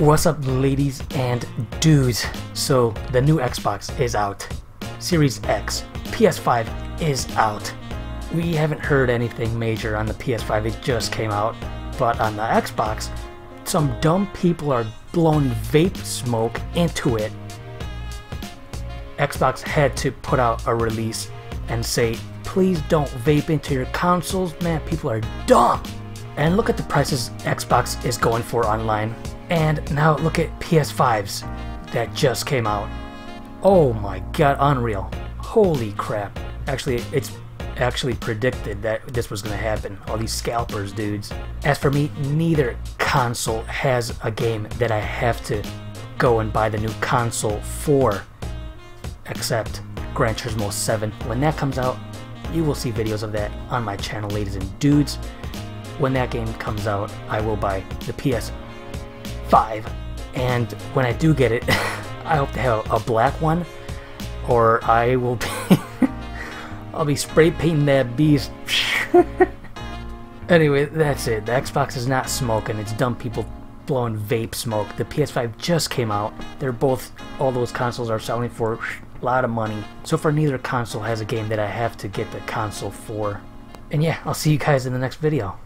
What's up ladies and dudes? So the new Xbox is out. Series X. PS5 is out. We haven't heard anything major on the PS5, it just came out. But on the Xbox, some dumb people are blowing vape smoke into it. Xbox had to put out a release and say, please don't vape into your consoles, man, people are dumb. And look at the prices Xbox is going for online. And now look at PS5s that just came out. Oh my god, unreal. Holy crap. Actually, it's actually predicted that this was going to happen. All these scalpers, dudes. As for me, neither console has a game that I have to go and buy the new console for, except Gran Turismo 7. When that comes out, you will see videos of that on my channel, ladies and dudes. When that game comes out, I will buy the PS 5. And when I do get it, I hope to have a black one, or I will be I'll be spray painting that beast. anyway, that's it. The Xbox is not smoking. It's dumb people blowing vape smoke. The PS5 just came out. They're both, all those consoles are selling for a lot of money. So far, neither console has a game that I have to get the console for. And yeah, I'll see you guys in the next video.